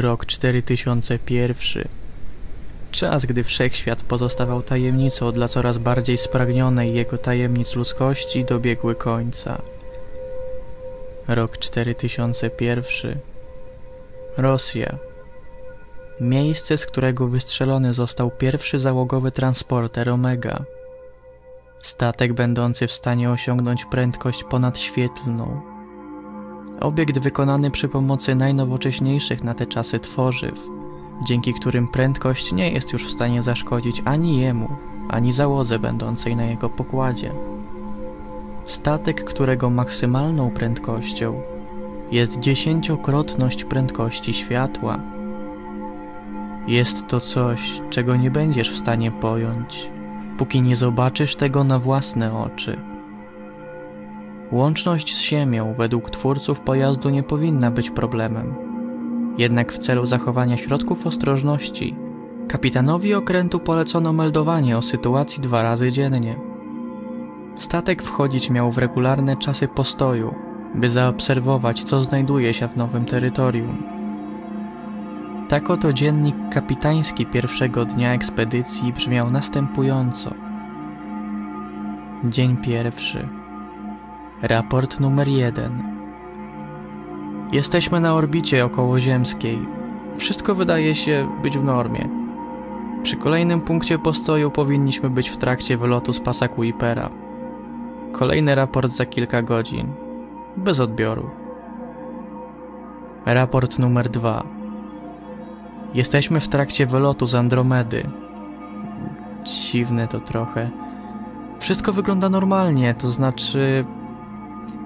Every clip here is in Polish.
Rok 4001. Czas, gdy wszechświat pozostawał tajemnicą dla coraz bardziej spragnionej jego tajemnic ludzkości, dobiegły końca. Rok 4001. Rosja. Miejsce, z którego wystrzelony został pierwszy załogowy transporter Omega. Statek będący w stanie osiągnąć prędkość ponadświetlną. Obiekt wykonany przy pomocy najnowocześniejszych na te czasy tworzyw, dzięki którym prędkość nie jest już w stanie zaszkodzić ani jemu, ani załodze będącej na jego pokładzie. Statek, którego maksymalną prędkością jest dziesięciokrotność prędkości światła. Jest to coś, czego nie będziesz w stanie pojąć, póki nie zobaczysz tego na własne oczy. Łączność z Ziemią według twórców pojazdu nie powinna być problemem. Jednak w celu zachowania środków ostrożności, kapitanowi okrętu polecono meldowanie o sytuacji dwa razy dziennie. Statek wchodzić miał w regularne czasy postoju, by zaobserwować, co znajduje się w nowym terytorium. Tak oto dziennik kapitański pierwszego dnia ekspedycji brzmiał następująco. Dzień pierwszy. Raport numer jeden. Jesteśmy na orbicie okołoziemskiej. Wszystko wydaje się być w normie. Przy kolejnym punkcie postoju powinniśmy być w trakcie wylotu z pasa Kuipera. Kolejny raport za kilka godzin. Bez odbioru. Raport numer dwa. Jesteśmy w trakcie wylotu z Andromedy. Dziwne to trochę. Wszystko wygląda normalnie, to znaczy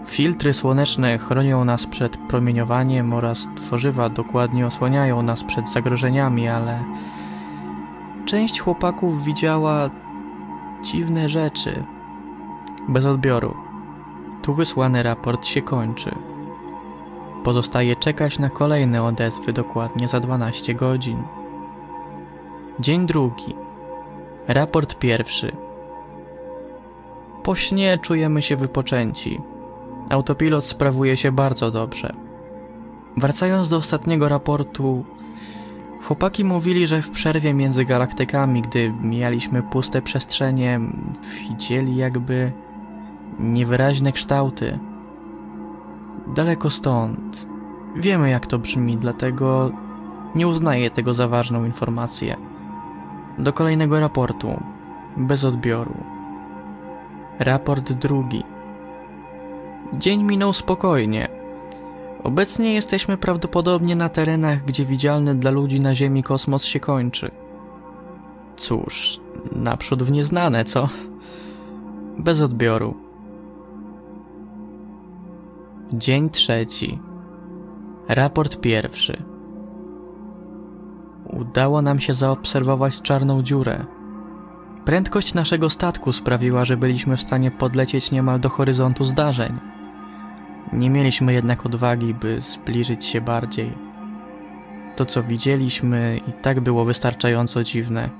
Filtry słoneczne chronią nas przed promieniowaniem oraz tworzywa dokładnie osłaniają nas przed zagrożeniami, ale część chłopaków widziała dziwne rzeczy. Bez odbioru. Tu wysłany raport się kończy. Pozostaje czekać na kolejne odezwy dokładnie za 12 godzin. Dzień drugi. Raport pierwszy. Po śnie czujemy się wypoczęci. Autopilot sprawuje się bardzo dobrze. Wracając do ostatniego raportu, chłopaki mówili, że w przerwie między galaktykami, gdy mijaliśmy puste przestrzenie, widzieli jakby niewyraźne kształty. Daleko stąd. Wiemy jak to brzmi, dlatego nie uznaję tego za ważną informację. Do kolejnego raportu. Bez odbioru. Raport drugi. Dzień minął spokojnie. Obecnie jesteśmy prawdopodobnie na terenach, gdzie widzialny dla ludzi na Ziemi kosmos się kończy. Cóż, naprzód w nieznane, co? Bez odbioru. Dzień trzeci. Raport pierwszy. Udało nam się zaobserwować czarną dziurę. Prędkość naszego statku sprawiła, że byliśmy w stanie podlecieć niemal do horyzontu zdarzeń. Nie mieliśmy jednak odwagi, by zbliżyć się bardziej. To, co widzieliśmy, i tak było wystarczająco dziwne.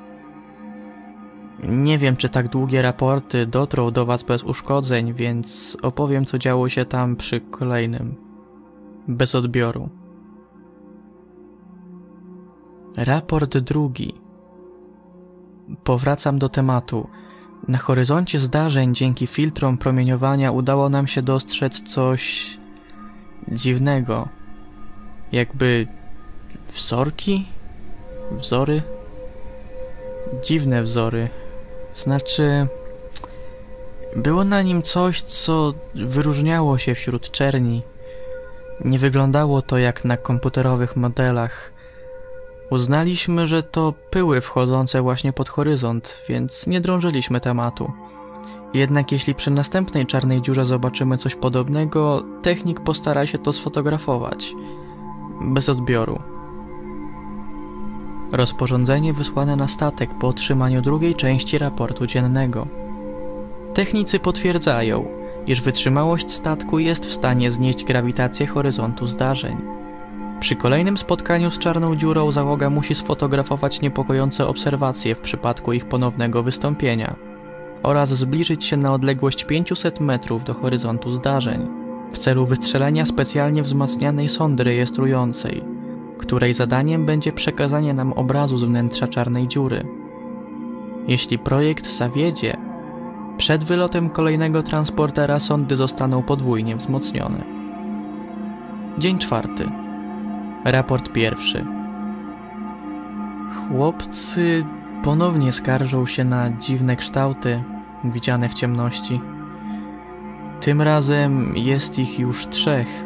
Nie wiem, czy tak długie raporty dotrą do Was bez uszkodzeń, więc opowiem, co działo się tam przy kolejnym. Bez odbioru. Raport drugi. Powracam do tematu. Na horyzoncie zdarzeń dzięki filtrom promieniowania udało nam się dostrzec coś dziwnego. Jakby wzorki? Wzory? Dziwne wzory. Znaczy, było na nim coś, co wyróżniało się wśród czerni. Nie wyglądało to jak na komputerowych modelach. Uznaliśmy, że to pyły wchodzące właśnie pod horyzont, więc nie drążyliśmy tematu. Jednak jeśli przy następnej czarnej dziurze zobaczymy coś podobnego, technik postara się to sfotografować. Bez odbioru. Rozporządzenie wysłane na statek po otrzymaniu drugiej części raportu dziennego. Technicy potwierdzają, iż wytrzymałość statku jest w stanie znieść grawitację horyzontu zdarzeń. Przy kolejnym spotkaniu z czarną dziurą załoga musi sfotografować niepokojące obserwacje w przypadku ich ponownego wystąpienia oraz zbliżyć się na odległość 500 metrów do horyzontu zdarzeń w celu wystrzelenia specjalnie wzmacnianej sondy rejestrującej, której zadaniem będzie przekazanie nam obrazu z wnętrza czarnej dziury. Jeśli projekt zawiedzie, przed wylotem kolejnego transportera sądy zostaną podwójnie wzmocnione. Dzień czwarty. Raport pierwszy. Chłopcy ponownie skarżą się na dziwne kształty widziane w ciemności. Tym razem jest ich już trzech.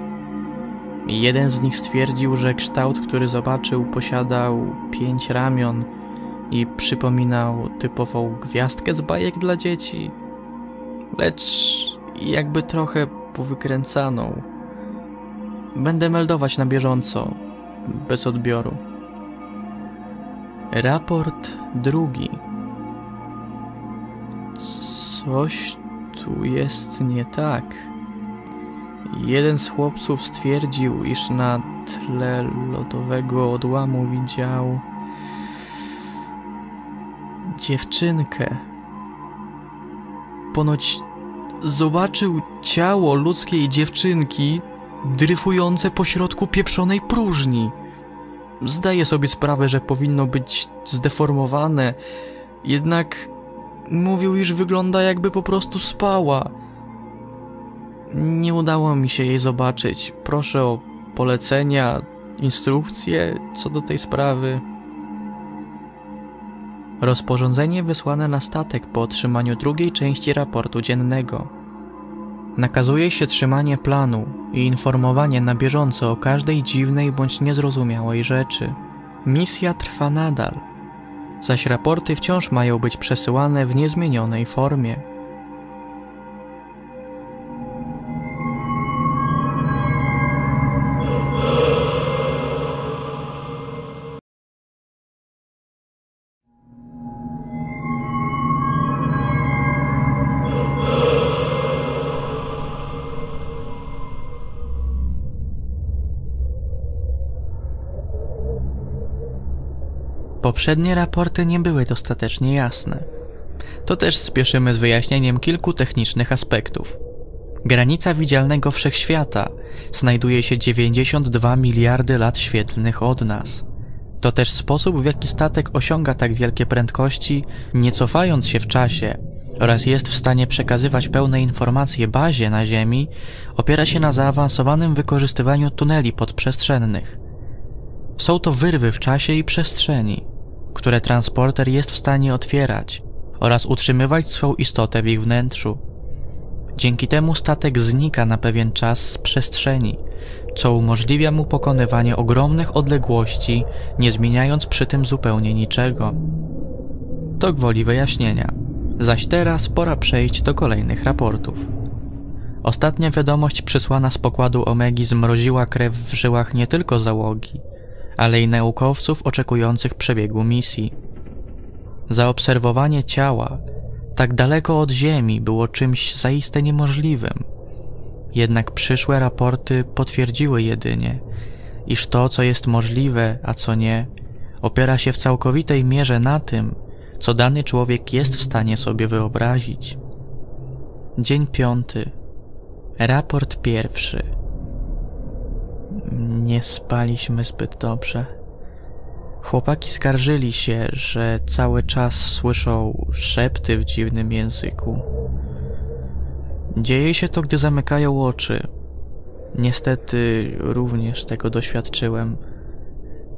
Jeden z nich stwierdził, że kształt, który zobaczył, posiadał pięć ramion i przypominał typową gwiazdkę z bajek dla dzieci, lecz jakby trochę powykręcaną. Będę meldować na bieżąco, bez odbioru. Raport drugi. Coś tu jest nie tak. Jeden z chłopców stwierdził, iż na tle lodowego odłamu widział dziewczynkę. Ponoć zobaczył ciało ludzkiej dziewczynki dryfujące po środku pieprzonej próżni. Zdaję sobie sprawę, że powinno być zdeformowane, jednak mówił, iż wygląda jakby po prostu spała. Nie udało mi się jej zobaczyć. Proszę o polecenia, instrukcje co do tej sprawy. Rozporządzenie wysłane na statek po otrzymaniu drugiej części raportu dziennego. Nakazuje się trzymanie planu i informowanie na bieżąco o każdej dziwnej bądź niezrozumiałej rzeczy. Misja trwa nadal, zaś raporty wciąż mają być przesyłane w niezmienionej formie. Poprzednie raporty nie były dostatecznie jasne. To też spieszymy z wyjaśnieniem kilku technicznych aspektów. Granica widzialnego wszechświata znajduje się 92 miliardy lat świetlnych od nas. To też sposób, w jaki statek osiąga tak wielkie prędkości, nie cofając się w czasie, oraz jest w stanie przekazywać pełne informacje bazie na Ziemi, opiera się na zaawansowanym wykorzystywaniu tuneli podprzestrzennych. Są to wyrwy w czasie i przestrzeni, które transporter jest w stanie otwierać oraz utrzymywać swą istotę w ich wnętrzu. Dzięki temu statek znika na pewien czas z przestrzeni, co umożliwia mu pokonywanie ogromnych odległości, nie zmieniając przy tym zupełnie niczego. To gwoli wyjaśnienia. Zaś teraz pora przejść do kolejnych raportów. Ostatnia wiadomość przysłana z pokładu Omegi zmroziła krew w żyłach nie tylko załogi, ale i naukowców oczekujących przebiegu misji. Zaobserwowanie ciała tak daleko od Ziemi było czymś zaiste niemożliwym. Jednak przyszłe raporty potwierdziły jedynie, iż to, co jest możliwe, a co nie, opiera się w całkowitej mierze na tym, co dany człowiek jest w stanie sobie wyobrazić. Dzień piąty. Raport pierwszy. Nie spaliśmy zbyt dobrze. Chłopaki skarżyli się, że cały czas słyszą szepty w dziwnym języku. Dzieje się to, gdy zamykają oczy. Niestety również tego doświadczyłem.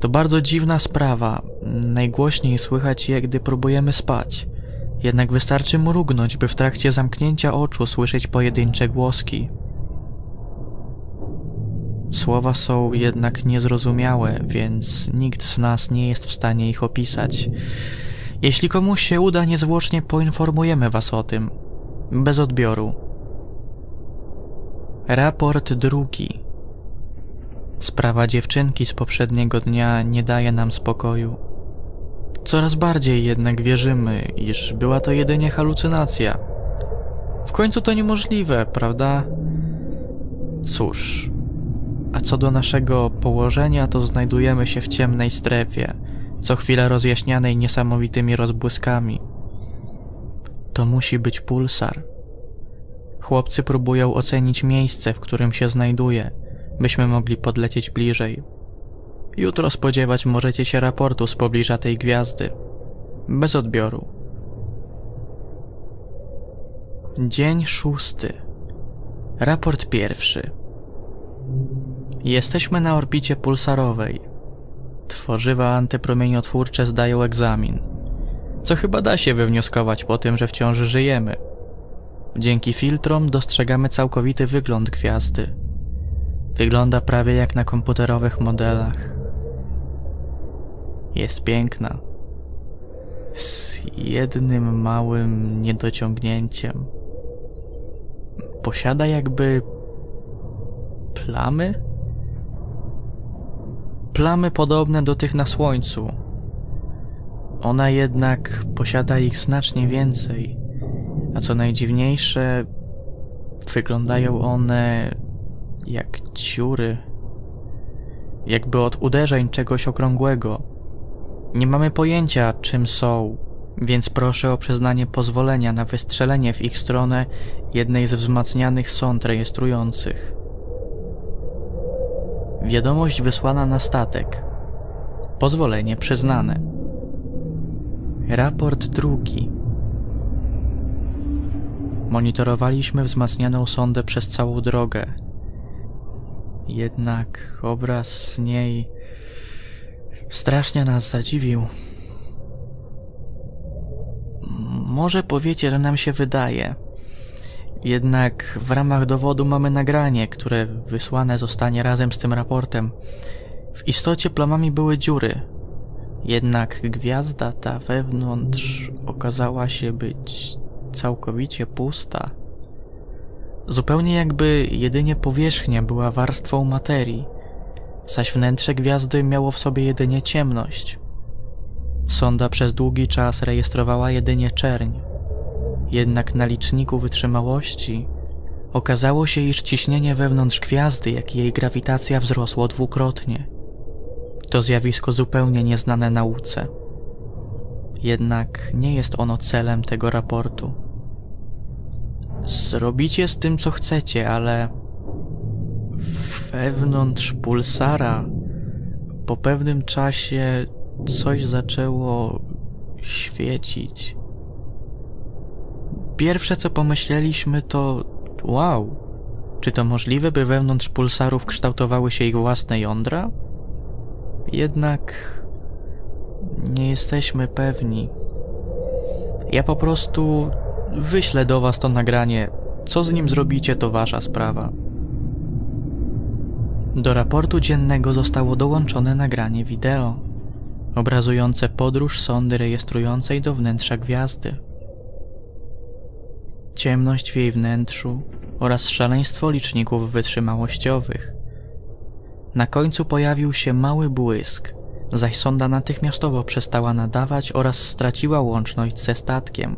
To bardzo dziwna sprawa. Najgłośniej słychać je, gdy próbujemy spać. Jednak wystarczy mrugnąć, by w trakcie zamknięcia oczu słyszeć pojedyncze głoski. Słowa są jednak niezrozumiałe, więc nikt z nas nie jest w stanie ich opisać. Jeśli komuś się uda, niezwłocznie poinformujemy was o tym. Bez odbioru. Raport drugi. Sprawa dziewczynki z poprzedniego dnia nie daje nam spokoju. Coraz bardziej jednak wierzymy, iż była to jedynie halucynacja. W końcu to niemożliwe, prawda? Cóż, a co do naszego położenia, to znajdujemy się w ciemnej strefie, co chwilę rozjaśnianej niesamowitymi rozbłyskami. To musi być pulsar. Chłopcy próbują ocenić miejsce, w którym się znajduje, byśmy mogli podlecieć bliżej. Jutro spodziewać możecie się raportu z pobliża tej gwiazdy. Bez odbioru. Dzień szósty. Raport pierwszy. Jesteśmy na orbicie pulsarowej. Tworzywa antypromieniotwórcze zdają egzamin. Co chyba da się wywnioskować po tym, że wciąż żyjemy. Dzięki filtrom dostrzegamy całkowity wygląd gwiazdy. Wygląda prawie jak na komputerowych modelach. Jest piękna. Z jednym małym niedociągnięciem. Posiada jakby plamy? Plamy podobne do tych na Słońcu. Ona jednak posiada ich znacznie więcej. A co najdziwniejsze, wyglądają one jak dziury. Jakby od uderzeń czegoś okrągłego. Nie mamy pojęcia, czym są, więc proszę o przyznanie pozwolenia na wystrzelenie w ich stronę jednej ze wzmacnianych sąd rejestrujących. Wiadomość wysłana na statek. Pozwolenie przyznane. Raport drugi. Monitorowaliśmy wzmacnianą sondę przez całą drogę. Jednak obraz z niej strasznie nas zadziwił. Może powiecie, że nam się wydaje. Jednak w ramach dowodu mamy nagranie, które wysłane zostanie razem z tym raportem. W istocie plamami były dziury. Jednak gwiazda ta wewnątrz okazała się być całkowicie pusta. Zupełnie jakby jedynie powierzchnia była warstwą materii, zaś wnętrze gwiazdy miało w sobie jedynie ciemność. Sonda przez długi czas rejestrowała jedynie czerń. Jednak na liczniku wytrzymałości okazało się, iż ciśnienie wewnątrz gwiazdy, jak i jej grawitacja wzrosło dwukrotnie. To zjawisko zupełnie nieznane nauce. Jednak nie jest ono celem tego raportu. Zrobicie z tym, co chcecie, ale wewnątrz pulsara po pewnym czasie coś zaczęło świecić. Pierwsze co pomyśleliśmy to wow, czy to możliwe, by wewnątrz pulsarów kształtowały się ich własne jądra? Jednak nie jesteśmy pewni. Ja po prostu wyślę do was to nagranie. Co z nim zrobicie, to wasza sprawa. Do raportu dziennego zostało dołączone nagranie wideo, obrazujące podróż sondy rejestrującej do wnętrza gwiazdy. Ciemność w jej wnętrzu oraz szaleństwo liczników wytrzymałościowych. Na końcu pojawił się mały błysk, zaś sonda natychmiastowo przestała nadawać oraz straciła łączność ze statkiem.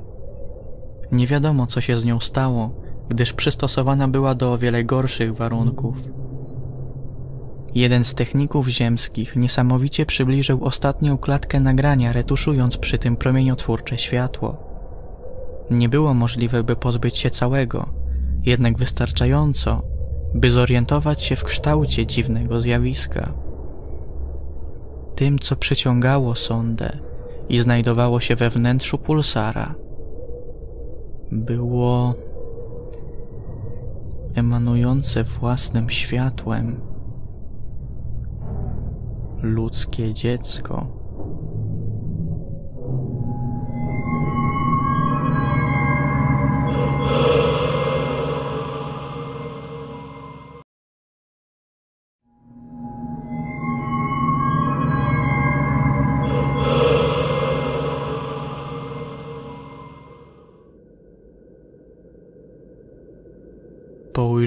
Nie wiadomo, co się z nią stało, gdyż przystosowana była do o wiele gorszych warunków. Jeden z techników ziemskich niesamowicie przybliżył ostatnią klatkę nagrania, retuszując przy tym promieniotwórcze światło. Nie było możliwe, by pozbyć się całego, jednak wystarczająco, by zorientować się w kształcie dziwnego zjawiska. Tym, co przyciągało sondę i znajdowało się we wnętrzu pulsara, było emanujące własnym światłem ludzkie dziecko.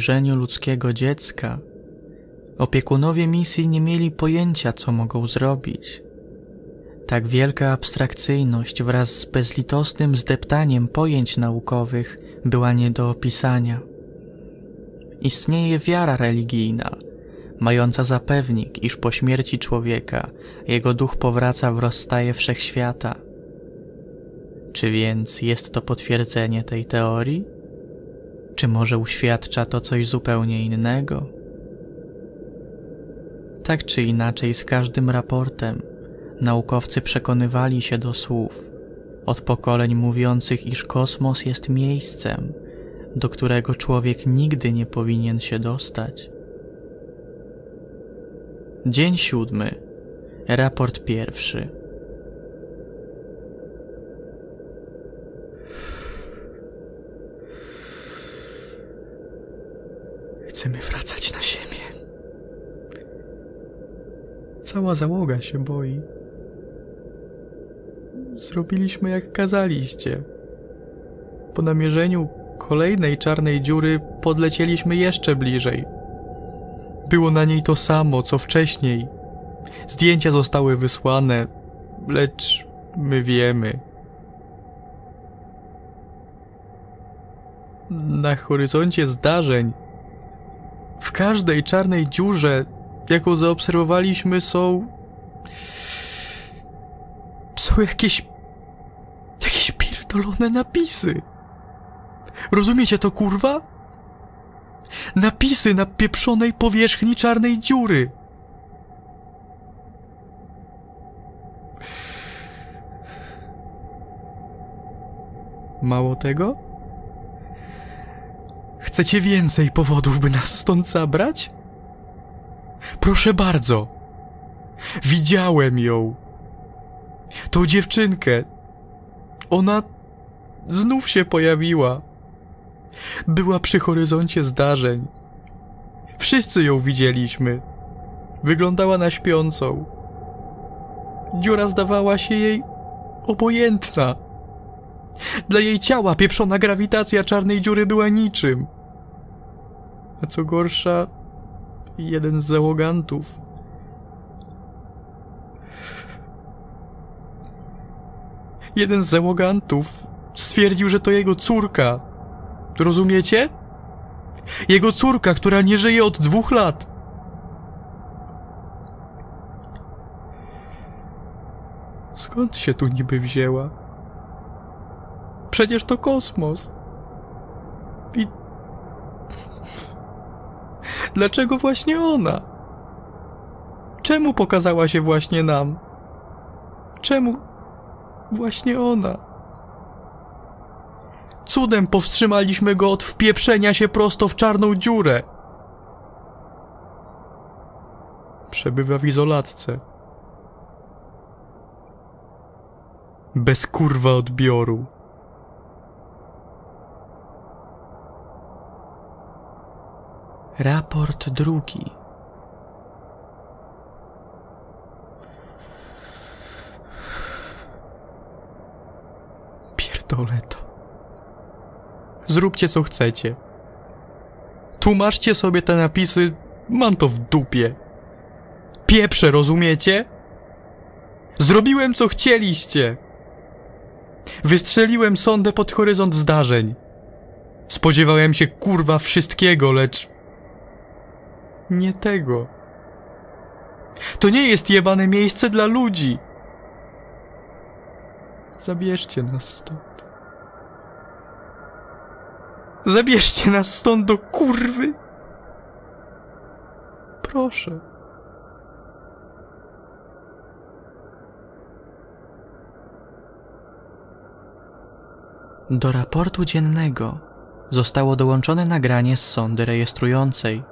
Po ujrzeniu ludzkiego dziecka, opiekunowie misji nie mieli pojęcia, co mogą zrobić. Tak wielka abstrakcyjność wraz z bezlitosnym zdeptaniem pojęć naukowych była nie do opisania. Istnieje wiara religijna, mająca zapewnik, iż po śmierci człowieka jego duch powraca w rozstaje wszechświata. Czy więc jest to potwierdzenie tej teorii? Czy może uświadcza to coś zupełnie innego? Tak czy inaczej, z każdym raportem naukowcy przekonywali się do słów od pokoleń mówiących, iż kosmos jest miejscem, do którego człowiek nigdy nie powinien się dostać. Dzień siódmy. Raport pierwszy. Chcemy wracać na Ziemię. Cała załoga się boi. Zrobiliśmy jak kazaliście. Po namierzeniu kolejnej czarnej dziury podlecieliśmy jeszcze bliżej. Było na niej to samo, co wcześniej. Zdjęcia zostały wysłane, lecz my wiemy. Na horyzoncie zdarzeń, w każdej czarnej dziurze, jaką zaobserwowaliśmy, są. są jakieś. jakieś pierdolone napisy. Rozumiecie to, kurwa? Napisy na pieprzonej powierzchni czarnej dziury. Mało tego? Chcecie więcej powodów, by nas stąd zabrać? Proszę bardzo. Widziałem ją. Tą dziewczynkę. Ona znów się pojawiła. Była przy horyzoncie zdarzeń. Wszyscy ją widzieliśmy. Wyglądała na śpiącą. Dziura zdawała się jej obojętna. Dla jej ciała pieprzona grawitacja czarnej dziury była niczym. A co gorsza, jeden z załogantów. Jeden z załogantów stwierdził, że to jego córka. Rozumiecie? Jego córka, która nie żyje od dwóch lat. Skąd się tu niby wzięła? Przecież to kosmos. Dlaczego właśnie ona? Czemu pokazała się właśnie nam? Czemu właśnie ona? Cudem powstrzymaliśmy go od wpieprzenia się prosto w czarną dziurę. Przebywa w izolatce. Bez kurwa odbioru. Raport drugi. Pierdolę to. Zróbcie co chcecie. Tłumaczcie sobie te napisy, mam to w dupie. Pieprze, rozumiecie? Zrobiłem co chcieliście. Wystrzeliłem sondę pod horyzont zdarzeń. Spodziewałem się kurwa wszystkiego, lecz nie tego. To nie jest jebane miejsce dla ludzi. Zabierzcie nas stąd. Zabierzcie nas stąd do kurwy. Proszę. Do raportu dziennego zostało dołączone nagranie z sondy rejestrującej.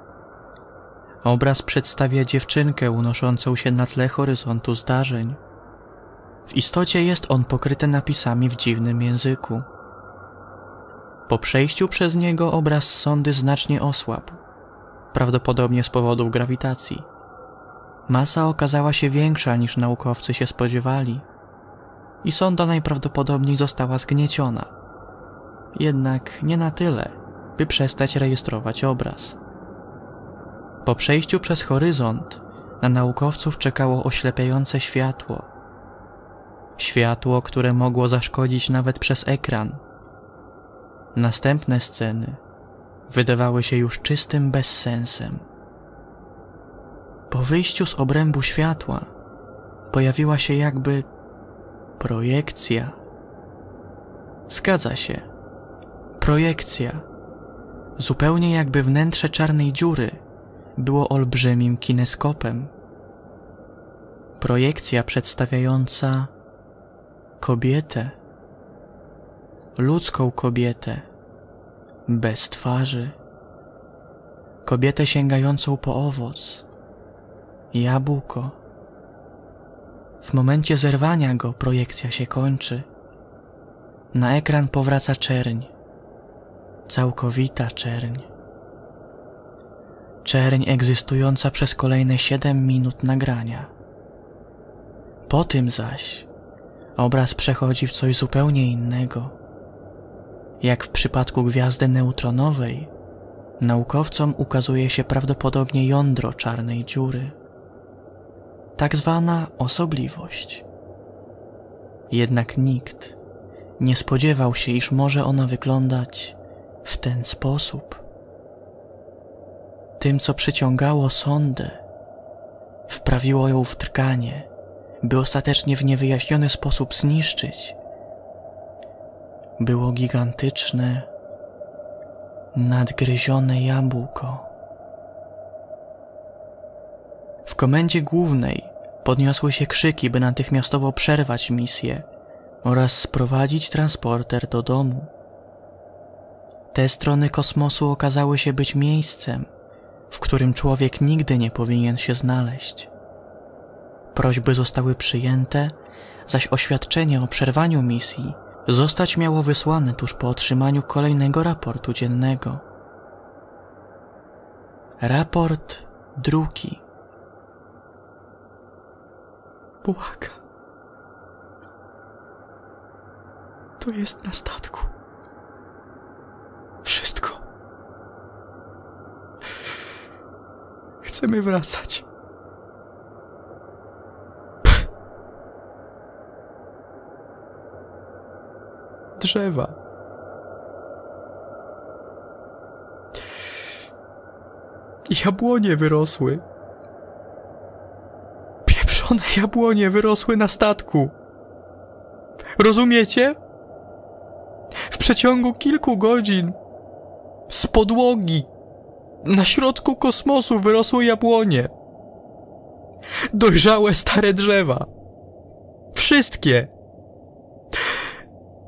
Obraz przedstawia dziewczynkę unoszącą się na tle horyzontu zdarzeń. W istocie jest on pokryty napisami w dziwnym języku. Po przejściu przez niego obraz sondy znacznie osłabł, prawdopodobnie z powodów grawitacji. Masa okazała się większa niż naukowcy się spodziewali i sonda najprawdopodobniej została zgnieciona. Jednak nie na tyle, by przestać rejestrować obraz. Po przejściu przez horyzont na naukowców czekało oślepiające światło. Światło, które mogło zaszkodzić nawet przez ekran. Następne sceny wydawały się już czystym bezsensem. Po wyjściu z obrębu światła pojawiła się jakby projekcja. Zgadza się. Projekcja. Zupełnie jakby wnętrze czarnej dziury było olbrzymim kineskopem, Projekcja przedstawiająca kobietę, ludzką kobietę, bez twarzy, kobietę sięgającą po owoc, jabłko. W momencie zerwania go projekcja się kończy. Na ekran powraca czerń, całkowita czerń. Czerń egzystująca przez kolejne 7 minut nagrania. Po tym zaś obraz przechodzi w coś zupełnie innego. Jak w przypadku gwiazdy neutronowej, naukowcom ukazuje się prawdopodobnie jądro czarnej dziury. Tak zwana osobliwość. Jednak nikt nie spodziewał się, iż może ona wyglądać w ten sposób. Tym, co przyciągało sondę, wprawiło ją w trkanie, by ostatecznie w niewyjaśniony sposób zniszczyć. Było gigantyczne, nadgryzione jabłko. W komendzie głównej podniosły się krzyki, by natychmiastowo przerwać misję oraz sprowadzić transporter do domu. Te strony kosmosu okazały się być miejscem, w którym człowiek nigdy nie powinien się znaleźć. Prośby zostały przyjęte, zaś oświadczenie o przerwaniu misji zostać miało wysłane tuż po otrzymaniu kolejnego raportu dziennego. Raport drugi. Błaga. To jest na statku. Wszystko. Chcemy wracać. Drzewa. Jabłonie wyrosły. Pieprzone jabłonie wyrosły na statku. Rozumiecie? W przeciągu kilku godzin z podłogi na środku kosmosu wyrosły jabłonie. Dojrzałe stare drzewa. Wszystkie.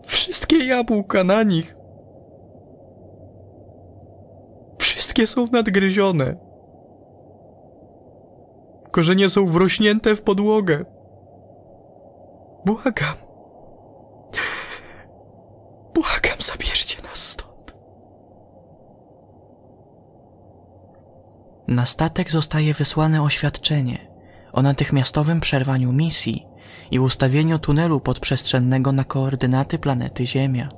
Wszystkie jabłka na nich. Wszystkie są nadgryzione. Korzenie są wrośnięte w podłogę. Błagam. Błagam, zabierzcie nas stąd. Na statek zostaje wysłane oświadczenie o natychmiastowym przerwaniu misji i ustawieniu tunelu podprzestrzennego na koordynaty planety Ziemia.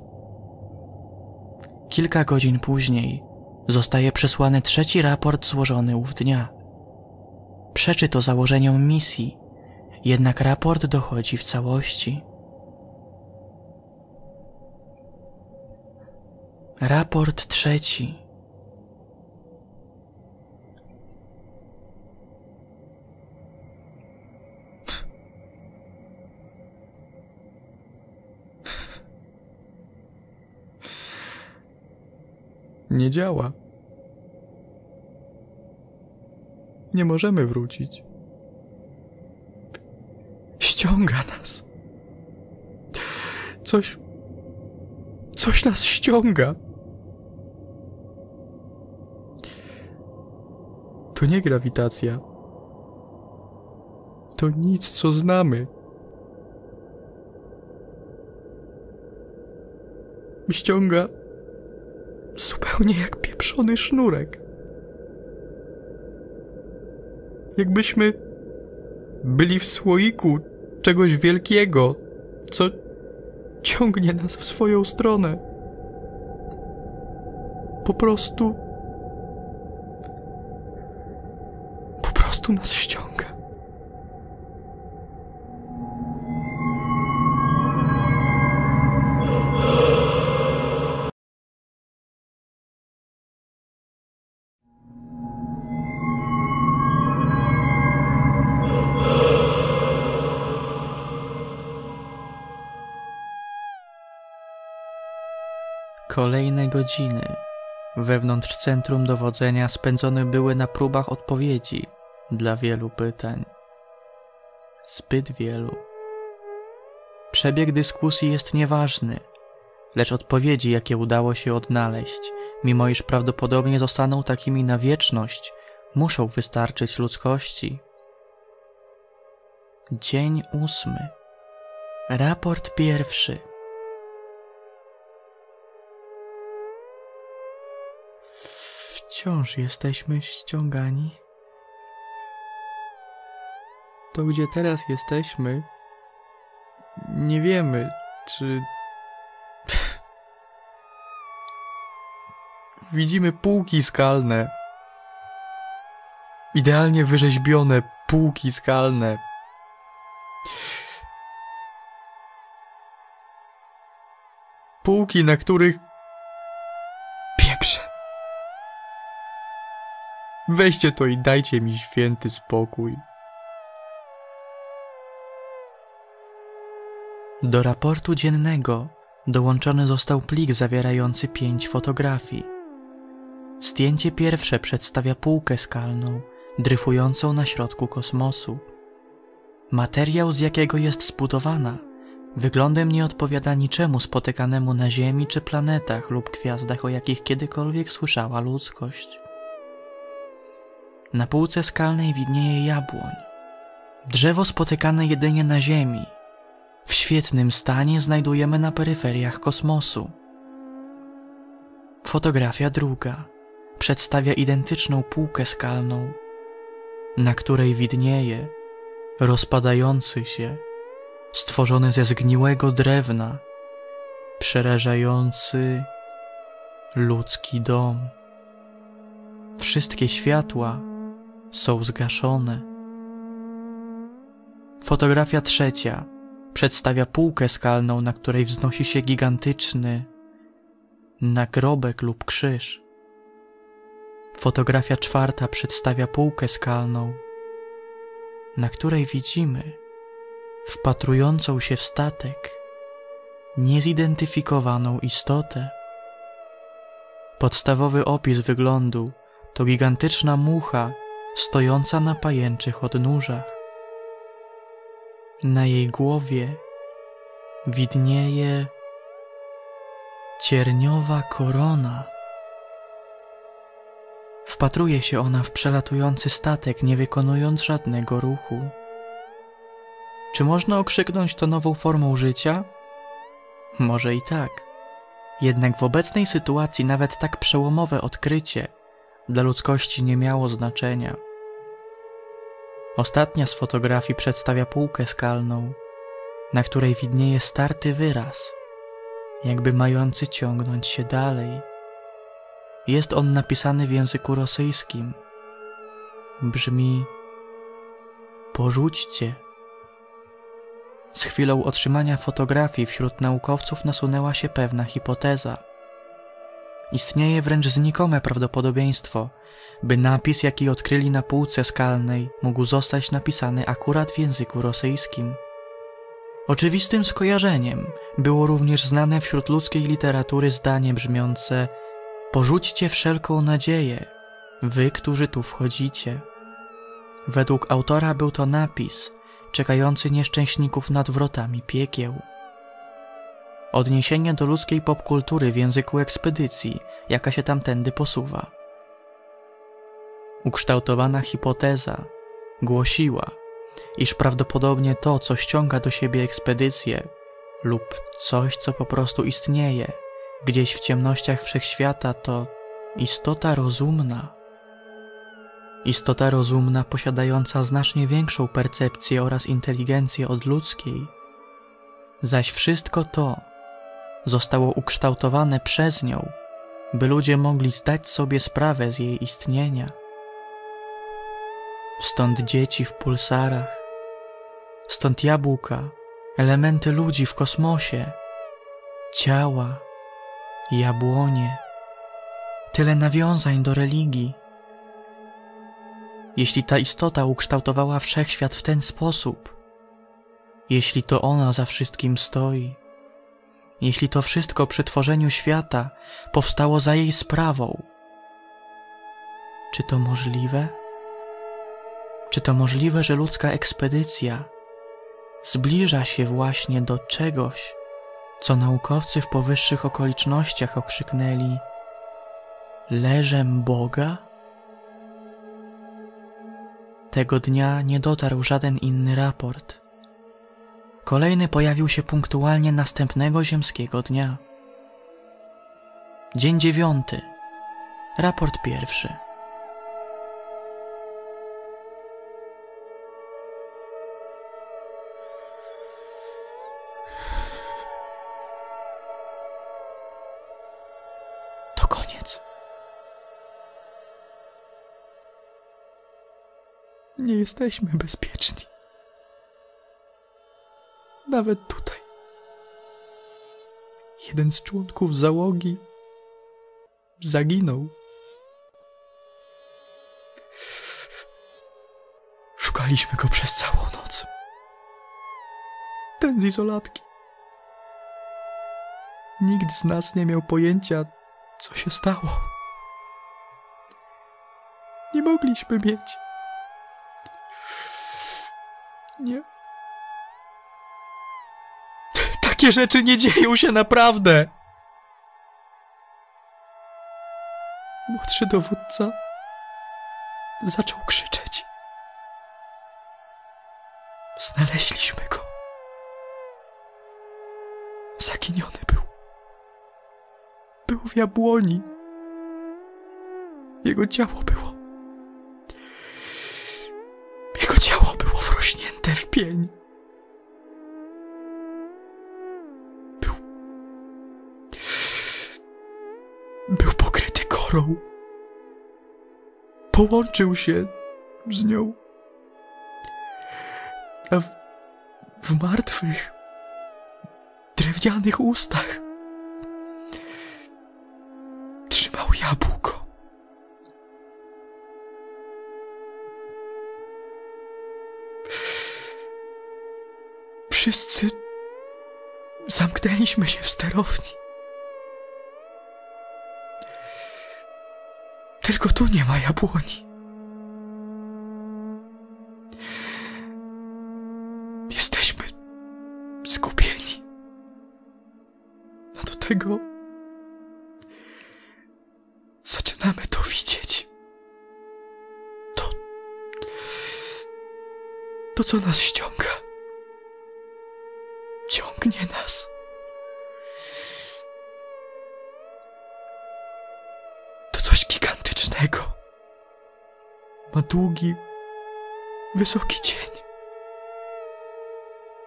Kilka godzin później zostaje przesłany trzeci raport złożony ów dnia. Przeczy to założeniom misji, jednak raport dochodzi w całości. Raport trzeci. Nie działa. Nie możemy wrócić. Ściąga nas. Coś. Coś nas ściąga. To nie grawitacja. To nic, co znamy. Ściąga zupełnie jak pieprzony sznurek. Jakbyśmy byli w słoiku czegoś wielkiego, co ciągnie nas w swoją stronę. Po prostu. Po prostu nas Kolejne godziny wewnątrz centrum dowodzenia spędzone były na próbach odpowiedzi dla wielu pytań. zbyt wielu. Przebieg dyskusji jest nieważny, lecz odpowiedzi, jakie udało się odnaleźć, mimo iż prawdopodobnie zostaną takimi na wieczność, muszą wystarczyć ludzkości. Dzień ósmy. Raport pierwszy. Wciąż jesteśmy ściągani. To, gdzie teraz jesteśmy, nie wiemy, czy. Widzimy półki skalne. Idealnie wyrzeźbione półki skalne. Półki, na których. Weźcie to i dajcie mi święty spokój. Do raportu dziennego dołączony został plik zawierający pięć fotografii. Zdjęcie pierwsze przedstawia półkę skalną, dryfującą na środku kosmosu. Materiał, z jakiego jest zbudowana, wyglądem nie odpowiada niczemu spotykanemu na Ziemi czy planetach lub gwiazdach, o jakich kiedykolwiek słyszała ludzkość. Na półce skalnej widnieje jabłoń. Drzewo spotykane jedynie na Ziemi. W świetnym stanie znajdujemy na peryferiach kosmosu. Fotografia druga przedstawia identyczną półkę skalną, na której widnieje rozpadający się, stworzony ze zgniłego drewna, przerażający ludzki dom. Wszystkie światła są zgaszone. Fotografia trzecia przedstawia półkę skalną, na której wznosi się gigantyczny nagrobek lub krzyż. Fotografia czwarta przedstawia półkę skalną, na której widzimy wpatrującą się w statek niezidentyfikowaną istotę. Podstawowy opis wyglądu to gigantyczna mucha stojąca na pajęczych odnóżach. Na jej głowie widnieje cierniowa korona. Wpatruje się ona w przelatujący statek, nie wykonując żadnego ruchu. Czy można okrzyknąć to nową formą życia? Może i tak. Jednak w obecnej sytuacji nawet tak przełomowe odkrycie dla ludzkości nie miało znaczenia. Ostatnia z fotografii przedstawia półkę skalną, na której widnieje starty wyraz, jakby mający ciągnąć się dalej. Jest on napisany w języku rosyjskim. Brzmi: Porzućcie. Z chwilą otrzymania fotografii wśród naukowców nasunęła się pewna hipoteza. Istnieje wręcz znikome prawdopodobieństwo, by napis, jaki odkryli na półce skalnej, mógł zostać napisany akurat w języku rosyjskim. Oczywistym skojarzeniem było również znane wśród ludzkiej literatury zdanie brzmiące Porzućcie wszelką nadzieję, wy, którzy tu wchodzicie. Według autora był to napis czekający nieszczęśników nad wrotami piekieł. Odniesienie do ludzkiej popkultury w języku ekspedycji, jaka się tamtędy posuwa. Ukształtowana hipoteza głosiła, iż prawdopodobnie to, co ściąga do siebie ekspedycję, lub coś, co po prostu istnieje, gdzieś w ciemnościach wszechświata, to istota rozumna. Istota rozumna posiadająca znacznie większą percepcję oraz inteligencję od ludzkiej. Zaś wszystko to zostało ukształtowane przez nią, by ludzie mogli zdać sobie sprawę z jej istnienia. Stąd dzieci w pulsarach, stąd jabłka, elementy ludzi w kosmosie, ciała, jabłonie, tyle nawiązań do religii. Jeśli ta istota ukształtowała wszechświat w ten sposób, jeśli to ona za wszystkim stoi, jeśli to wszystko przy tworzeniu świata powstało za jej sprawą, czy to możliwe? Czy to możliwe, że ludzka ekspedycja zbliża się właśnie do czegoś, co naukowcy w powyższych okolicznościach okrzyknęli leżem Boga? Tego dnia nie dotarł żaden inny raport. Kolejny pojawił się punktualnie następnego ziemskiego dnia. Dzień dziewiąty. Raport pierwszy. To koniec. Nie jesteśmy bezpieczni. Nawet tutaj. Jeden z członków załogi zaginął. Szukaliśmy go przez całą noc. Z izolatki. Nikt z nas nie miał pojęcia, co się stało. Nie mogliśmy mieć. Nie. Takie rzeczy nie dzieją się naprawdę. Młodszy dowódca zaczął krzyczeć. Znaleźliśmy jabłoni. Jego ciało było. Jego ciało było wrośnięte w pień. Był. Był pokryty korą. Połączył się z nią. A w, w martwych, drewnianych ustach Wszyscy zamknęliśmy się w sterowni. Tylko tu nie ma jabłoni. Jesteśmy zgubieni. A do tego zaczynamy to widzieć. To. To, co nas ściąga. Długi, wysoki cień.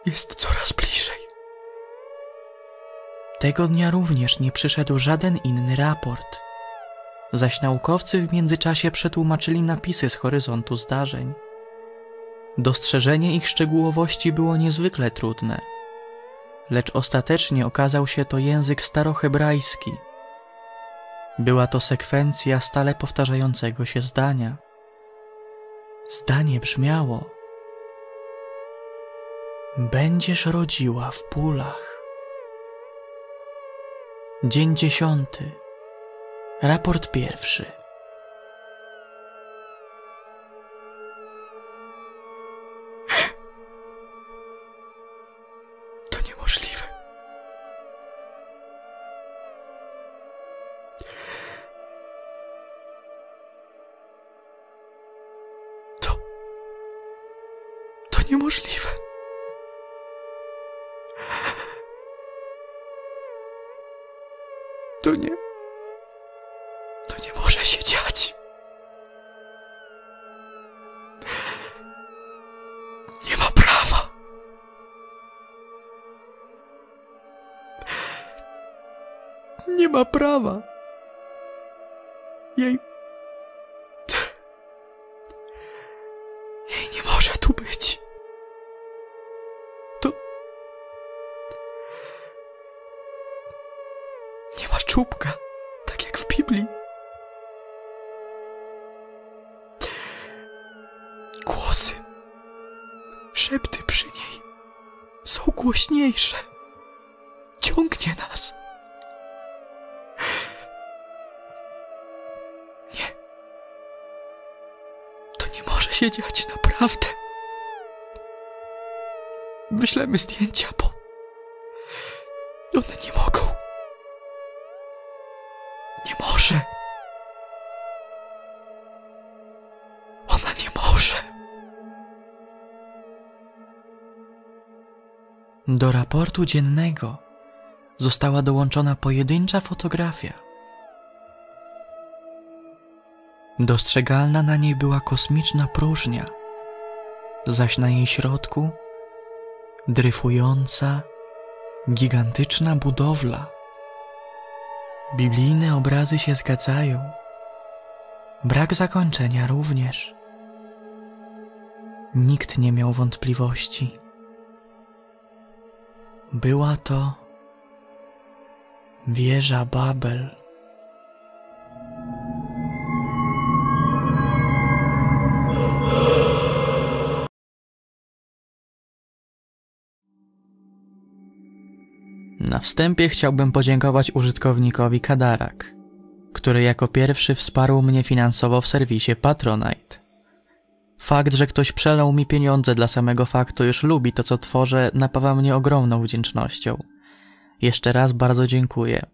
Jest coraz bliżej. Tego dnia również nie przyszedł żaden inny raport. Zaś naukowcy w międzyczasie przetłumaczyli napisy z horyzontu zdarzeń. Dostrzeżenie ich szczegółowości było niezwykle trudne, lecz ostatecznie okazał się to język starohebrajski. Była to sekwencja stale powtarzającego się zdania. Zdanie brzmiało: Będziesz rodziła w pólach. Dzień dziesiąty. Raport pierwszy. Może się dziać. Nie ma głośniejsze. Ciągnie nas. Nie. To nie może się dziać naprawdę. wyślemy zdjęcia, bo Do raportu dziennego została dołączona pojedyncza fotografia. Dostrzegalna na niej była kosmiczna próżnia, zaś na jej środku dryfująca, gigantyczna budowla. Biblijne obrazy się zgadzają. Brak zakończenia również. Nikt nie miał wątpliwości. Była to wieża Babel. Na wstępie chciałbym podziękować użytkownikowi Kadarak, który jako pierwszy wsparł mnie finansowo w serwisie Patronite. Fakt, że ktoś przelał mi pieniądze dla samego faktu, już lubi to, co tworzę, napawa mnie ogromną wdzięcznością. Jeszcze raz bardzo dziękuję.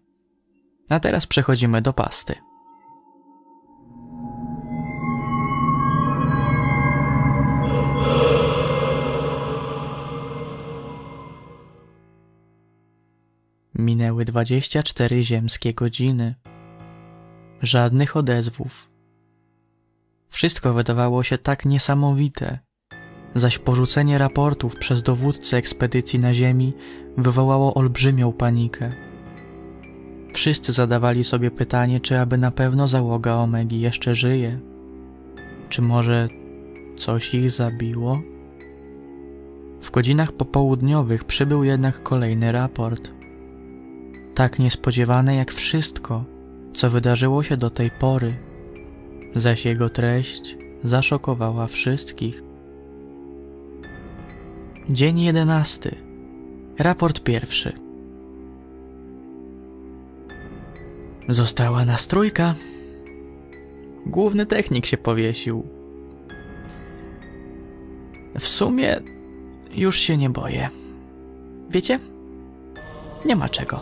A teraz przechodzimy do pasty. Minęły 24 ziemskie godziny. Żadnych odezwów. Wszystko wydawało się tak niesamowite, zaś porzucenie raportów przez dowódcę ekspedycji na Ziemi wywołało olbrzymią panikę. Wszyscy zadawali sobie pytanie, czy aby na pewno załoga Omegi jeszcze żyje. Czy może coś ich zabiło? W godzinach popołudniowych przybył jednak kolejny raport. Tak niespodziewane jak wszystko, co wydarzyło się do tej pory, zaś jego treść zaszokowała wszystkich. Dzień jedenasty. Raport pierwszy. Została nastrójka. Główny technik się powiesił. W sumie już się nie boję. Wiecie? Nie ma czego.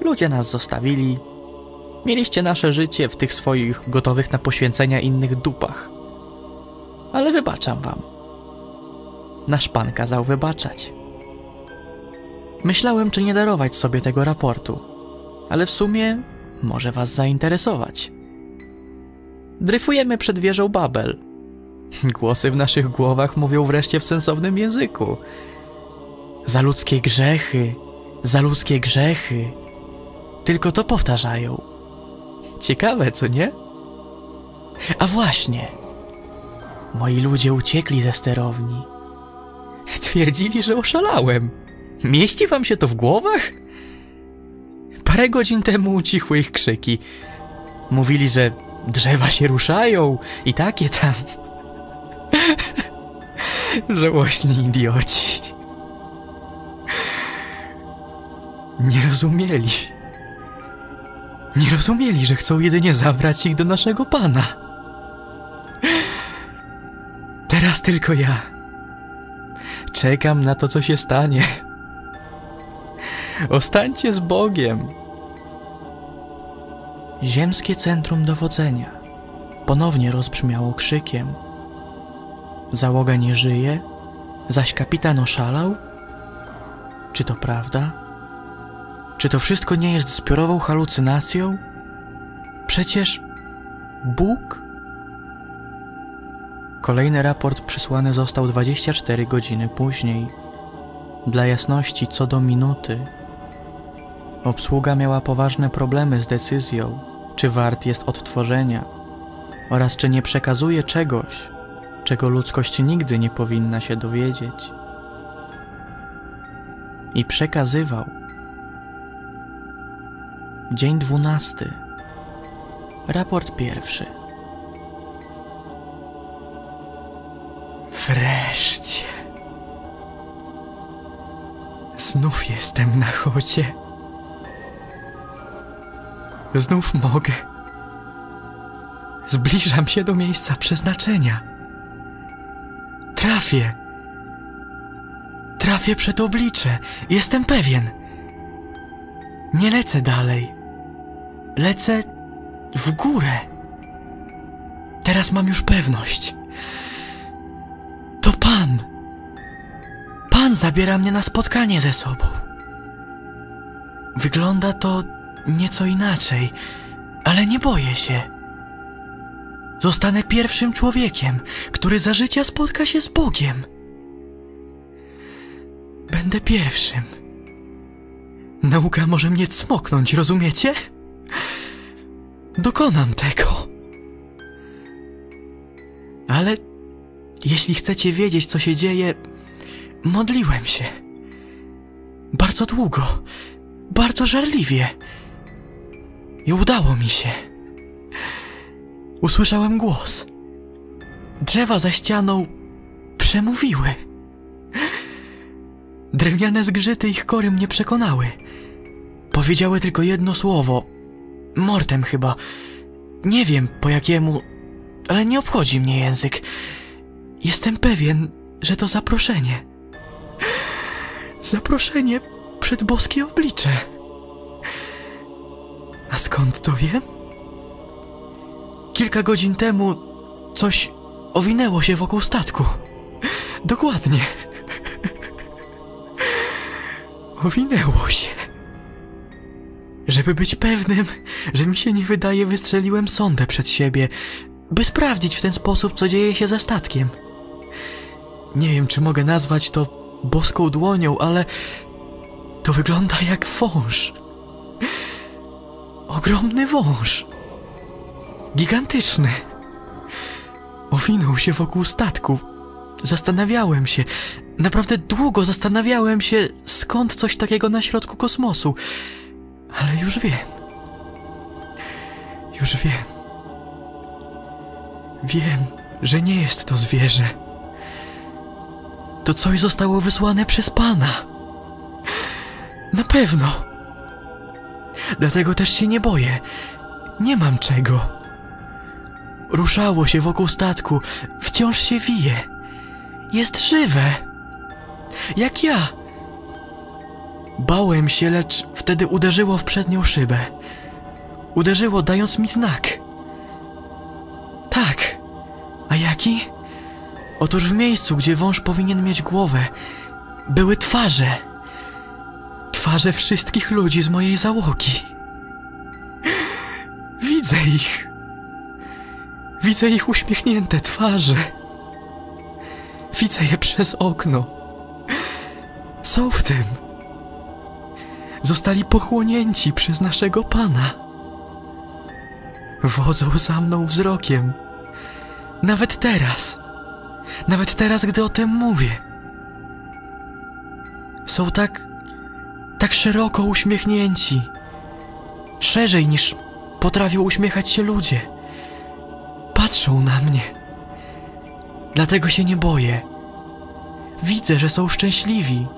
Ludzie nas zostawili. Mieliście nasze życie w tych swoich gotowych na poświęcenia innych dupach. Ale wybaczam wam. Nasz pan kazał wybaczać. Myślałem, czy nie darować sobie tego raportu, ale w sumie może was zainteresować. Dryfujemy przed wieżą Babel. Głosy w naszych głowach mówią wreszcie w sensownym języku. Za ludzkie grzechy, za ludzkie grzechy. Tylko to powtarzają. Ciekawe, co nie? A właśnie. Moi ludzie uciekli ze sterowni. Twierdzili, że oszalałem. Mieści wam się to w głowach? Parę godzin temu ucichły ich krzyki. Mówili, że drzewa się ruszają i takie tam. Żałośni idioci. Nie rozumieli. Nie rozumieli, że chcą jedynie zabrać ich do naszego Pana. Teraz tylko ja. Czekam na to, co się stanie. Ostańcie z Bogiem. Ziemskie centrum dowodzenia ponownie rozbrzmiało krzykiem. Załoga nie żyje, zaś kapitan oszalał? Czy to prawda? Czy to wszystko nie jest zbiorową halucynacją? Przecież Bóg? Kolejny raport przysłany został 24 godziny później. Dla jasności co do minuty. Obsługa miała poważne problemy z decyzją, czy wart jest odtworzenia, oraz czy nie przekazuje czegoś, czego ludzkość nigdy nie powinna się dowiedzieć. I przekazywał. Dzień dwunasty. Raport pierwszy. Wreszcie. Znów jestem na chodzie. Znów mogę. Zbliżam się do miejsca przeznaczenia. Trafię. Trafię przed oblicze. Jestem pewien. Nie lecę dalej. Lecę w górę. Teraz mam już pewność. To Pan. Pan zabiera mnie na spotkanie ze sobą. Wygląda to nieco inaczej, ale nie boję się. Zostanę pierwszym człowiekiem, który za życia spotka się z Bogiem. Będę pierwszym. Nauka może mnie cmoknąć, rozumiecie? Dokonam tego. Ale jeśli chcecie wiedzieć, co się dzieje, modliłem się. Bardzo długo, bardzo żarliwie. I udało mi się. Usłyszałem głos. Drzewa za ścianą przemówiły. Drewniane zgrzyty ich kory mnie przekonały. Powiedziały tylko jedno słowo. Mortem chyba. Nie wiem po jakiemu, ale nie obchodzi mnie język. Jestem pewien, że to zaproszenie. Zaproszenie przed boskie oblicze. A skąd to wiem? Kilka godzin temu coś owinęło się wokół statku. Dokładnie. Owinęło się. Żeby być pewnym, że mi się nie wydaje, wystrzeliłem sondę przed siebie, by sprawdzić w ten sposób, co dzieje się ze statkiem. Nie wiem, czy mogę nazwać to boską dłonią, ale to wygląda jak wąż. Ogromny wąż. Gigantyczny. Owinął się wokół statku. Zastanawiałem się, naprawdę długo zastanawiałem się, skąd coś takiego na środku kosmosu. Ale już wiem. Już wiem. Wiem, że nie jest to zwierzę. To coś zostało wysłane przez Pana. Na pewno. Dlatego też się nie boję. Nie mam czego. Ruszało się wokół statku, wciąż się wije. Jest żywe. Jak ja. Bałem się, lecz wtedy uderzyło w przednią szybę. Uderzyło, dając mi znak. Tak. A jaki? Otóż w miejscu, gdzie wąż powinien mieć głowę, były twarze. Twarze wszystkich ludzi z mojej załogi. Widzę ich. Widzę ich uśmiechnięte twarze. Widzę je przez okno. Są w tym. Zostali pochłonięci przez naszego Pana. Wodzą za mną wzrokiem. Nawet teraz. Nawet teraz, gdy o tym mówię. Są tak. tak szeroko uśmiechnięci. Szerzej niż potrafią uśmiechać się ludzie. Patrzą na mnie. Dlatego się nie boję. Widzę, że są szczęśliwi.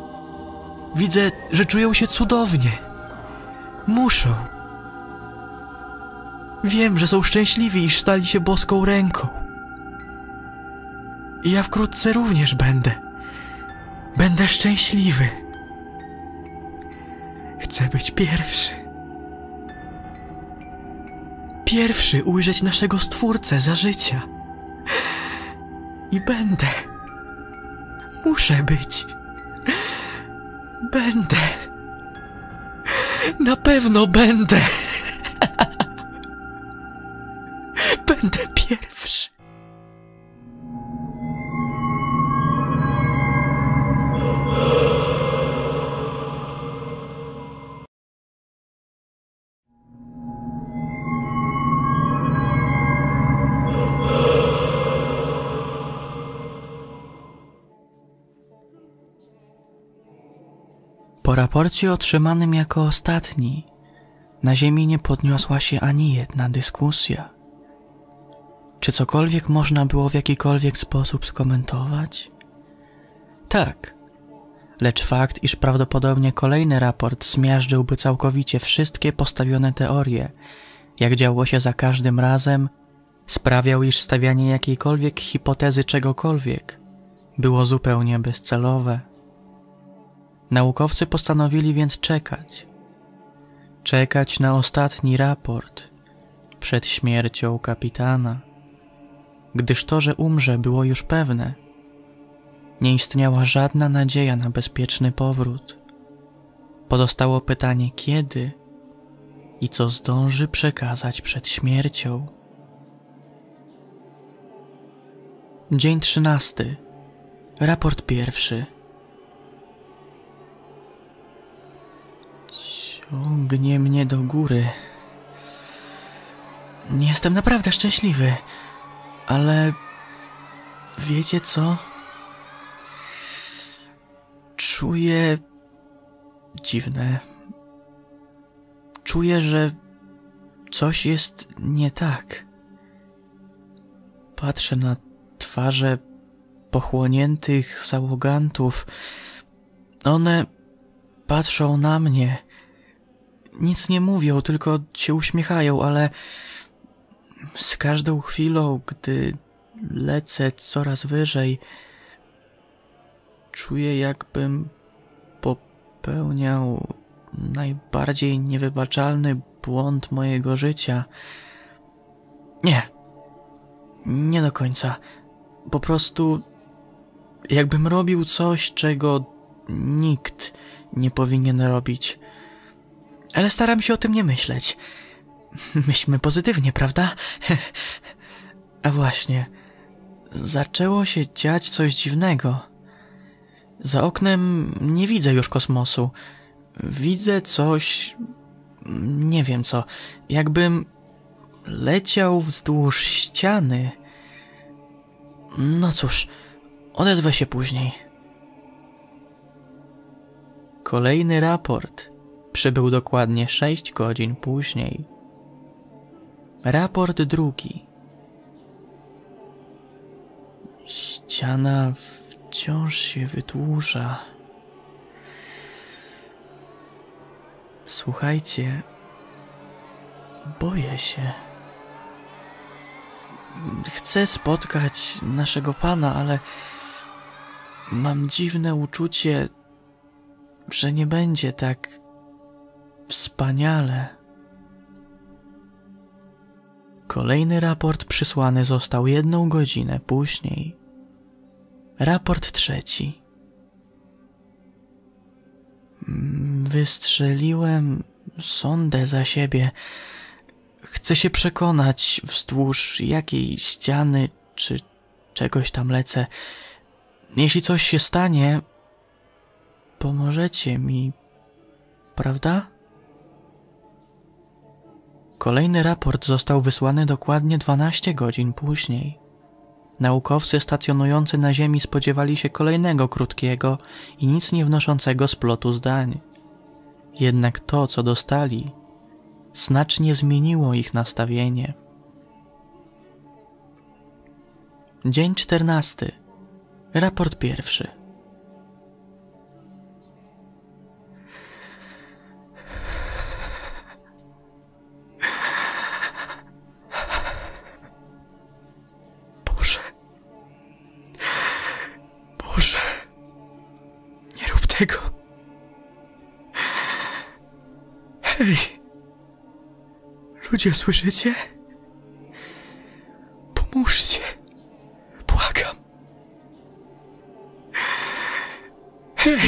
Widzę, że czują się cudownie. Muszą. Wiem, że są szczęśliwi, iż stali się boską ręką. I ja wkrótce również będę. Będę szczęśliwy. Chcę być pierwszy. Pierwszy ujrzeć naszego Stwórcę za życia. I będę. Muszę być. Będę. Na pewno będę. Raporcie otrzymanym jako ostatni, na Ziemi nie podniosła się ani jedna dyskusja. Czy cokolwiek można było w jakikolwiek sposób skomentować? Tak. Lecz fakt, iż prawdopodobnie kolejny raport zmiażdżyłby całkowicie wszystkie postawione teorie, jak działo się za każdym razem, sprawiał, iż stawianie jakiejkolwiek hipotezy czegokolwiek było zupełnie bezcelowe. Naukowcy postanowili więc czekać. Czekać na ostatni raport przed śmiercią kapitana, gdyż to, że umrze, było już pewne. Nie istniała żadna nadzieja na bezpieczny powrót. Pozostało pytanie, kiedy i co zdąży przekazać przed śmiercią. Dzień trzynasty. Raport pierwszy. Ciągnie mnie do góry. Jestem naprawdę szczęśliwy, ale wiecie co? Czuję dziwne. Czuję, że coś jest nie tak. Patrzę na twarze pochłoniętych załogantów. One patrzą na mnie. Nic nie mówią, tylko się uśmiechają, ale z każdą chwilą, gdy lecę coraz wyżej, czuję jakbym popełniał najbardziej niewybaczalny błąd mojego życia. Nie. Nie do końca. Po prostu jakbym robił coś, czego nikt nie powinien robić. Ale staram się o tym nie myśleć. Myślmy pozytywnie, prawda? A właśnie, zaczęło się dziać coś dziwnego. Za oknem nie widzę już kosmosu. Widzę coś. Nie wiem co. Jakbym leciał wzdłuż ściany. No cóż, odezwę się później. Kolejny raport przybył dokładnie sześć godzin później. Raport drugi. Ściana wciąż się wydłuża. Słuchajcie, boję się. Chcę spotkać naszego pana, ale mam dziwne uczucie, że nie będzie tak wspaniale. Kolejny raport przysłany został jedną godzinę później. Raport trzeci. Wystrzeliłem sondę za siebie. Chcę się przekonać, wzdłuż jakiej ściany czy czegoś tam lecę. Jeśli coś się stanie, pomożecie mi, prawda? Kolejny raport został wysłany dokładnie 12 godzin później. Naukowcy stacjonujący na Ziemi spodziewali się kolejnego krótkiego i nic nie wnoszącego splotu zdań. Jednak to, co dostali, znacznie zmieniło ich nastawienie. Dzień czternasty. Raport pierwszy. Tego. Hej. Ludzie, słyszycie? Pomóżcie. Błagam. Hej.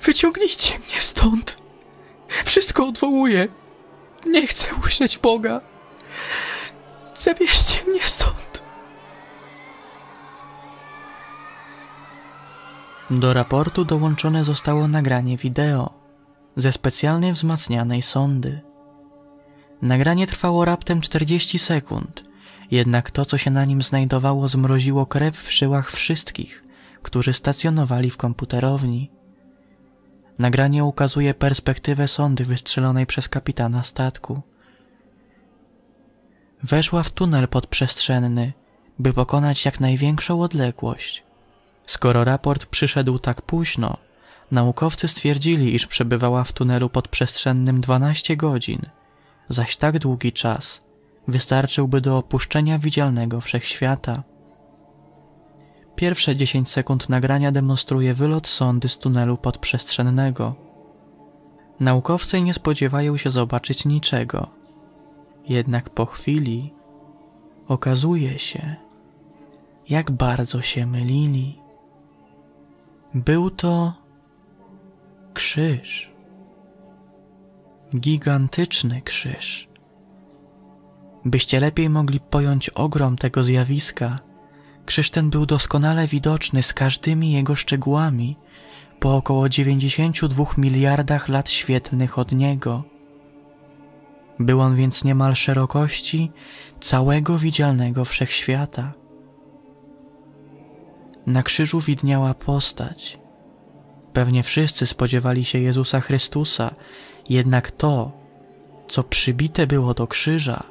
Wyciągnijcie mnie stąd. Wszystko odwołuję. Nie chcę ujrzeć Boga. Zabierzcie Do raportu dołączone zostało nagranie wideo ze specjalnie wzmacnianej sondy. Nagranie trwało raptem 40 sekund, jednak to, co się na nim znajdowało, zmroziło krew w żyłach wszystkich, którzy stacjonowali w komputerowni. Nagranie ukazuje perspektywę sondy wystrzelonej przez kapitana statku. Weszła w tunel podprzestrzenny, by pokonać jak największą odległość. Skoro raport przyszedł tak późno, naukowcy stwierdzili, iż przebywała w tunelu podprzestrzennym 12 godzin, zaś tak długi czas wystarczyłby do opuszczenia widzialnego wszechświata. Pierwsze 10 sekund nagrania demonstruje wylot sondy z tunelu podprzestrzennego. Naukowcy nie spodziewają się zobaczyć niczego. Jednak po chwili okazuje się, jak bardzo się mylili. Był to krzyż. Gigantyczny krzyż. Byście lepiej mogli pojąć ogrom tego zjawiska, krzyż ten był doskonale widoczny z każdymi jego szczegółami po około 92 miliardach lat świetlnych od niego. Był on więc niemal szerokości całego widzialnego wszechświata. Na krzyżu widniała postać. Pewnie wszyscy spodziewali się Jezusa Chrystusa, jednak to, co przybite było do krzyża,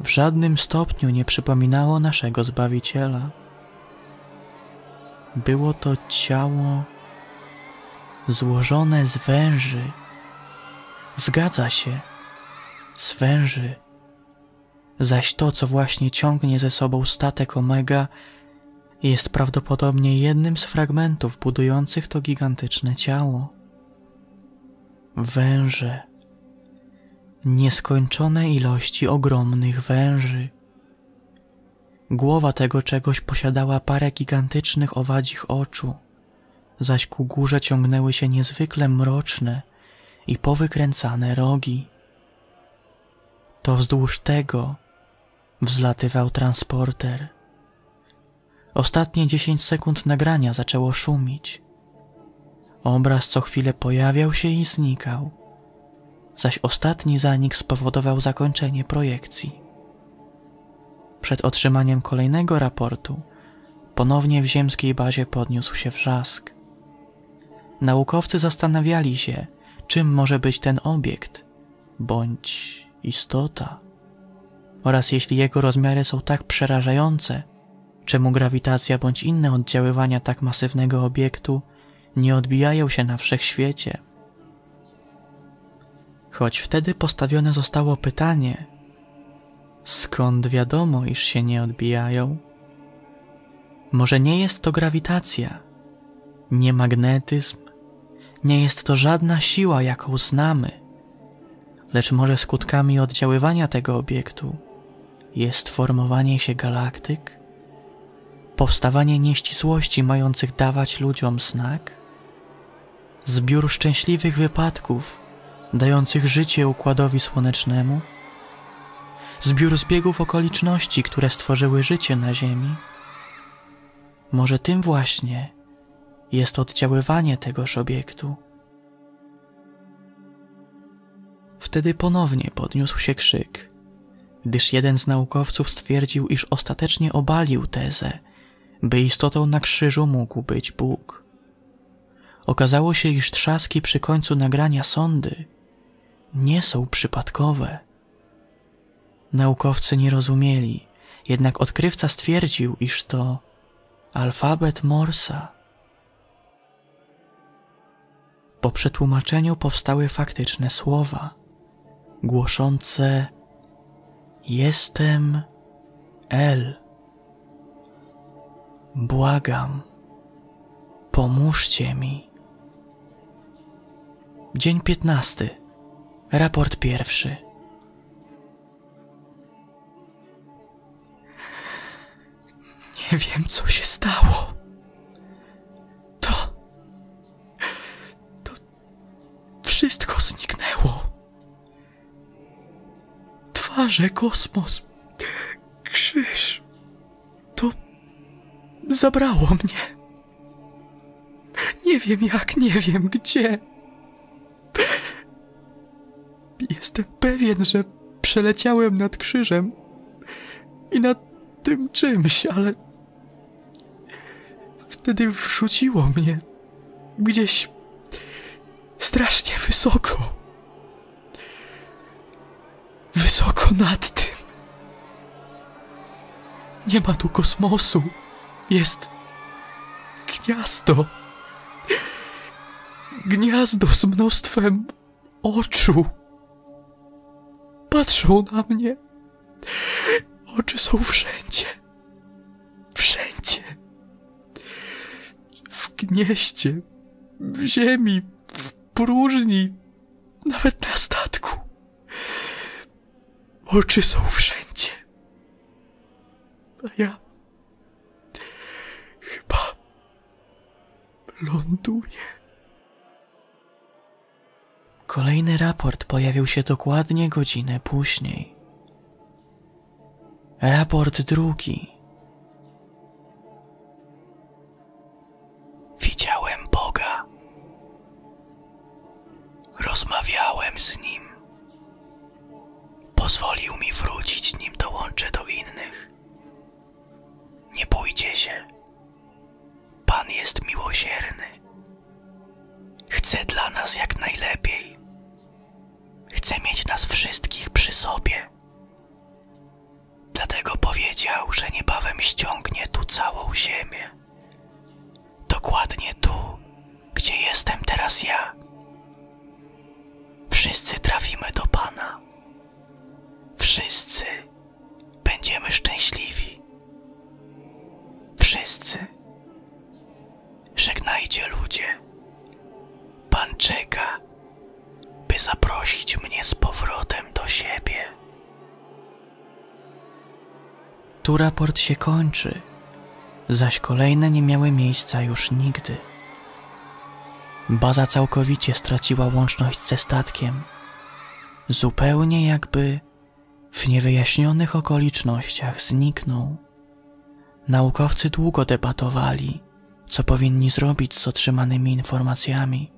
w żadnym stopniu nie przypominało naszego Zbawiciela. Było to ciało złożone z węży. Zgadza się, z węży. Zaś to, co właśnie ciągnie ze sobą statek Omega, jest prawdopodobnie jednym z fragmentów budujących to gigantyczne ciało. Węże. Nieskończone ilości ogromnych węży. Głowa tego czegoś posiadała parę gigantycznych owadzich oczu, zaś ku górze ciągnęły się niezwykle mroczne i powykręcane rogi. To wzdłuż tego wzlatywał transporter. Ostatnie dziesięć sekund nagrania zaczęło szumić. Obraz co chwilę pojawiał się i znikał, zaś ostatni zanik spowodował zakończenie projekcji. Przed otrzymaniem kolejnego raportu ponownie w ziemskiej bazie podniósł się wrzask. Naukowcy zastanawiali się, czym może być ten obiekt, bądź istota. Oraz jeśli jego rozmiary są tak przerażające, czemu grawitacja bądź inne oddziaływania tak masywnego obiektu nie odbijają się na wszechświecie. Choć wtedy postawione zostało pytanie, skąd wiadomo, iż się nie odbijają? Może nie jest to grawitacja, nie magnetyzm, nie jest to żadna siła, jaką znamy, lecz może skutkami oddziaływania tego obiektu jest formowanie się galaktyk, powstawanie nieścisłości mających dawać ludziom znak, zbiór szczęśliwych wypadków dających życie układowi słonecznemu, zbiór zbiegów okoliczności, które stworzyły życie na Ziemi. Może tym właśnie jest oddziaływanie tegoż obiektu. Wtedy ponownie podniósł się krzyk, gdyż jeden z naukowców stwierdził, iż ostatecznie obalił tezę, by istotą na krzyżu mógł być Bóg. Okazało się, iż trzaski przy końcu nagrania sondy nie są przypadkowe. Naukowcy nie rozumieli, jednak odkrywca stwierdził, iż to alfabet Morsa. Po przetłumaczeniu powstały faktyczne słowa, głoszące Jestem El. Błagam, pomóżcie mi. Dzień piętnasty. Raport pierwszy. Nie wiem, co się stało. To. To. Wszystko zniknęło. Twarze, kosmos, zabrało mnie. Nie wiem jak, nie wiem gdzie. Jestem pewien, że przeleciałem nad krzyżem i nad tym czymś, ale wtedy wrzuciło mnie gdzieś strasznie wysoko. Wysoko nad tym. Nie ma tu kosmosu. Jest gniazdo. Gniazdo z mnóstwem oczu. Patrzą na mnie. Oczy są wszędzie. Wszędzie. gnieździe, w ziemi, w próżni, nawet na statku. Oczy są wszędzie. A ja chyba ląduję. Kolejny raport pojawił się dokładnie godzinę później. Raport drugi. Widziałem Boga. Rozmawiałem z Nim. Pozwolił mi wrócić, nim dołączę do innych. Nie bójcie się. Pan jest miłosierny. Chce dla nas jak najlepiej. Chce mieć nas wszystkich przy sobie. Dlatego powiedział, że niebawem ściągnie tu całą ziemię. Dokładnie tu, gdzie jestem teraz ja. Wszyscy trafimy do Pana. Wszyscy będziemy szczęśliwi. Wszyscy. Żegnajcie ludzie. Pan czeka, by zaprosić mnie z powrotem do siebie. Tu raport się kończy, zaś kolejne nie miały miejsca już nigdy. Baza całkowicie straciła łączność ze statkiem, zupełnie jakby w niewyjaśnionych okolicznościach zniknął. Naukowcy długo debatowali, co powinni zrobić z otrzymanymi informacjami.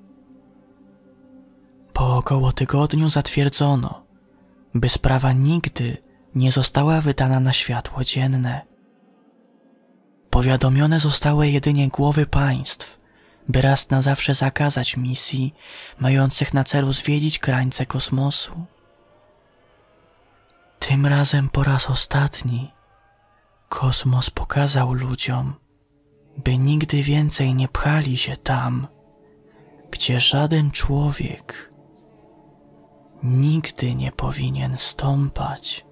Po około tygodniu zatwierdzono, by sprawa nigdy nie została wydana na światło dzienne. Powiadomione zostały jedynie głowy państw, by raz na zawsze zakazać misji mających na celu zwiedzić krańce kosmosu. Tym razem po raz ostatni kosmos pokazał ludziom, by nigdy więcej nie pchali się tam, gdzie żaden człowiek nigdy nie powinien stąpać.